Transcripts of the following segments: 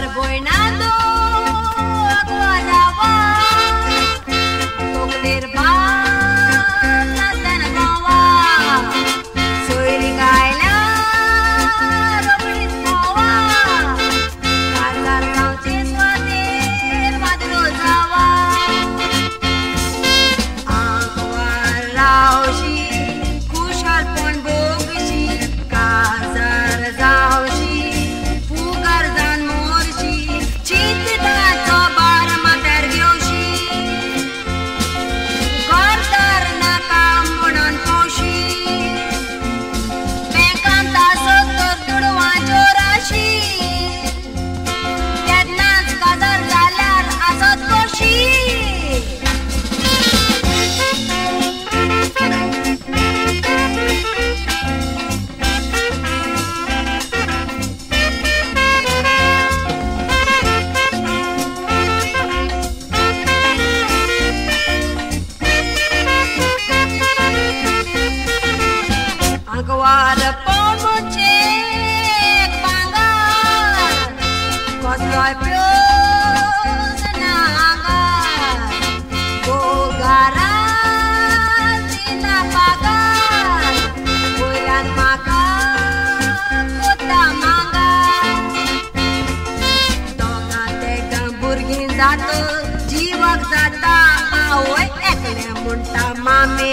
lugar Jiwa datang awet, eh, lemun tamami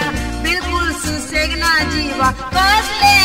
सेगना जीवा कोसले